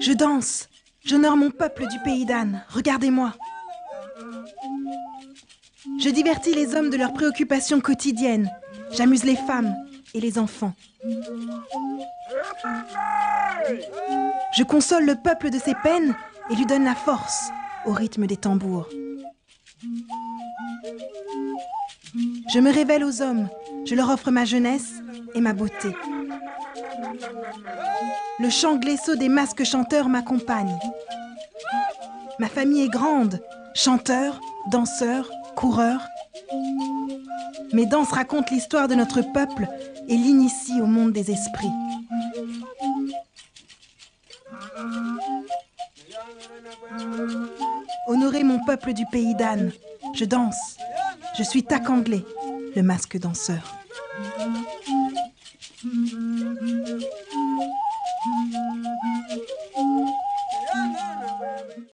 Je danse. J'honore mon peuple du pays d'Anne. Regardez-moi. Je divertis les hommes de leurs préoccupations quotidiennes. J'amuse les femmes et les enfants. Je console le peuple de ses peines et lui donne la force au rythme des tambours. Je me révèle aux hommes je leur offre ma jeunesse et ma beauté. Le chant glaisseau des masques chanteurs m'accompagne. Ma famille est grande, chanteurs, danseurs, coureurs. Mes danses racontent l'histoire de notre peuple et l'initient au monde des esprits. Honorer mon peuple du pays d'Anne. Je danse. Je suis tac anglais, le masque danseur.